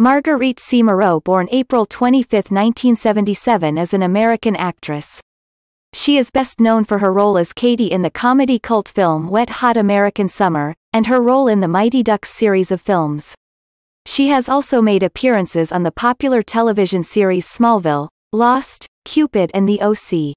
Marguerite C. Moreau born April 25, 1977 is an American actress. She is best known for her role as Katie in the comedy cult film Wet Hot American Summer, and her role in the Mighty Ducks series of films. She has also made appearances on the popular television series Smallville, Lost, Cupid and The O.C.